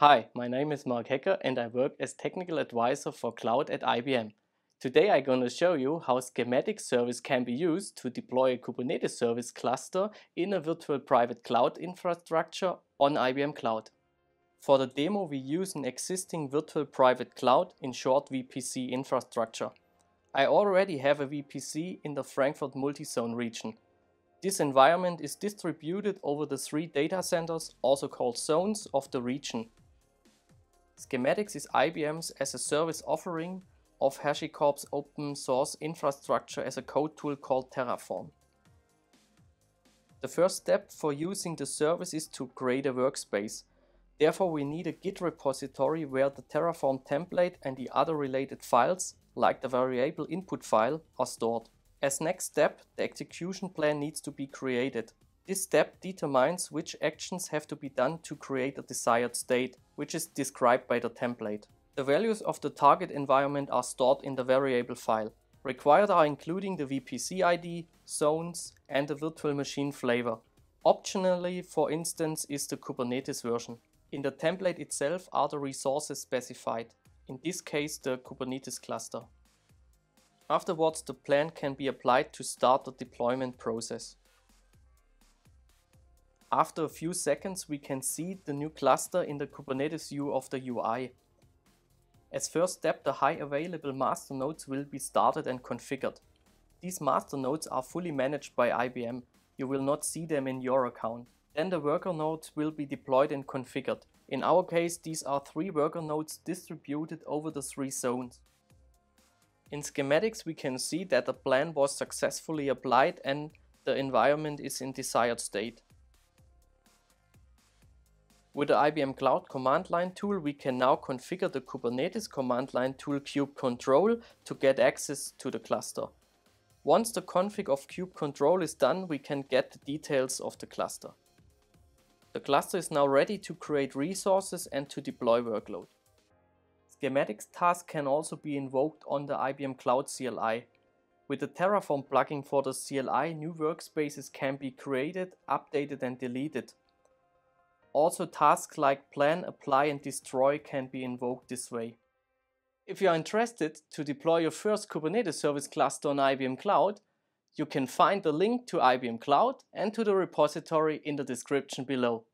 Hi, my name is Marc Haecker and I work as Technical Advisor for Cloud at IBM. Today I'm going to show you how schematic service can be used to deploy a Kubernetes service cluster in a virtual private cloud infrastructure on IBM Cloud. For the demo we use an existing virtual private cloud, in short VPC infrastructure. I already have a VPC in the Frankfurt multi-zone region. This environment is distributed over the three data centers, also called zones, of the region. Schematics is IBM's as a service offering of HashiCorp's open source infrastructure as a code tool called Terraform. The first step for using the service is to create a workspace. Therefore we need a Git repository where the Terraform template and the other related files like the variable input file, are stored. As next step, the execution plan needs to be created. This step determines which actions have to be done to create a desired state, which is described by the template. The values of the target environment are stored in the variable file. Required are including the VPC ID, zones and the virtual machine flavor. Optionally, for instance, is the Kubernetes version. In the template itself are the resources specified in this case the Kubernetes cluster. Afterwards the plan can be applied to start the deployment process. After a few seconds we can see the new cluster in the Kubernetes view of the UI. As first step the high available master nodes will be started and configured. These master nodes are fully managed by IBM. You will not see them in your account. Then the worker nodes will be deployed and configured. In our case, these are three worker nodes distributed over the three zones. In schematics, we can see that the plan was successfully applied and the environment is in desired state. With the IBM Cloud command line tool, we can now configure the Kubernetes command line tool kubectl to get access to the cluster. Once the config of kubectl is done, we can get the details of the cluster. The cluster is now ready to create resources and to deploy workload. Schematics tasks can also be invoked on the IBM Cloud CLI. With the Terraform plugin for the CLI, new workspaces can be created, updated and deleted. Also tasks like plan, apply and destroy can be invoked this way. If you are interested to deploy your first Kubernetes service cluster on IBM Cloud, you can find the link to IBM Cloud and to the repository in the description below.